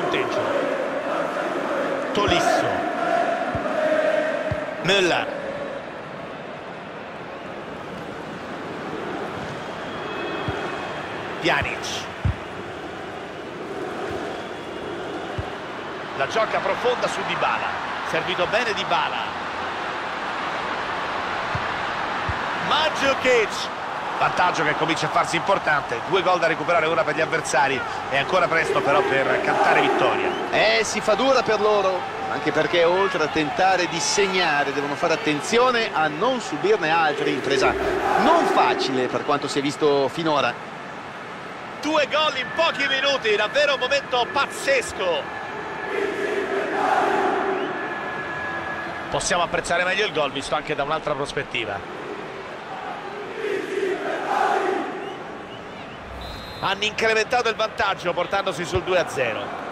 punteggio. Tolisso. Müller Pjanic. La gioca profonda su Dybala. Servito bene Dybala. Mandzukic vantaggio che comincia a farsi importante. Due gol da recuperare ora per gli avversari. È ancora presto però per cantare vittoria. Eh, si fa dura per loro, anche perché oltre a tentare di segnare devono fare attenzione a non subirne altri, impresa non facile per quanto si è visto finora. due gol in pochi minuti davvero un momento pazzesco. Possiamo apprezzare meglio il gol visto anche da un'altra prospettiva hanno incrementato il vantaggio portandosi sul 2-0